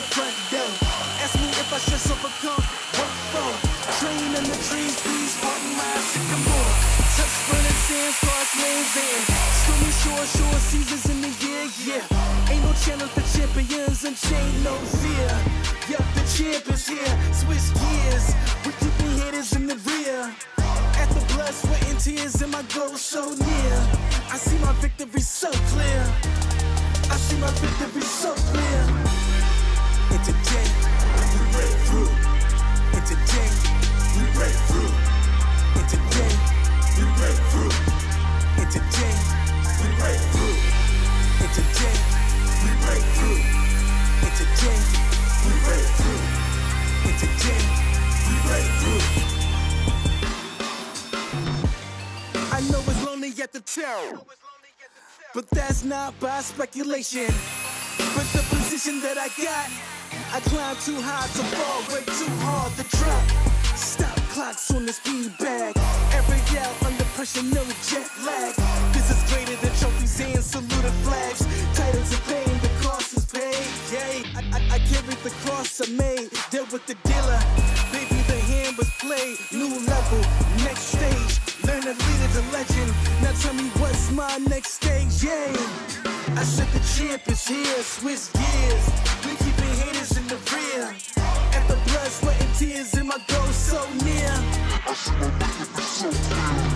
the front door. Ask me if I stress overcome. What for? Train in the trees, please pardon my sycamore. Touch burning sands, cross lands and stormy shore, shore seasons in the year, yeah. Ain't no channel for champions, unchained, no fear. Yup, the champ is here. Switch gears, we keeping haters in the rear. At the blood, sweat, and tears, and my goal so near. I see my victory so clear. I see my victory so clear. I know it's lonely at the top, but that's not by speculation. But the position that I got, I climb too high to fall, way too hard to drop. Stop clocks on the speed bag. Every out under pressure, no jet lag. This is greater than trophies and saluted flags. Titles of fame, the cost is paid. Yay, I, I, I carried the cross I made. Dealt with the dealer. Baby, the hand was played. New level, next my next stage. Yay. I said the champ is here, switch gears. We keeping haters in the rear. At the blood, sweat, and tears, and my goal so near. I see my victory so clear.